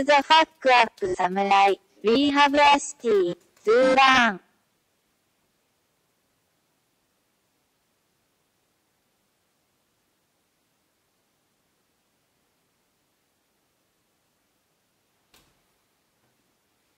クザファックアップサムライ。リーハブ ST。ズーラン。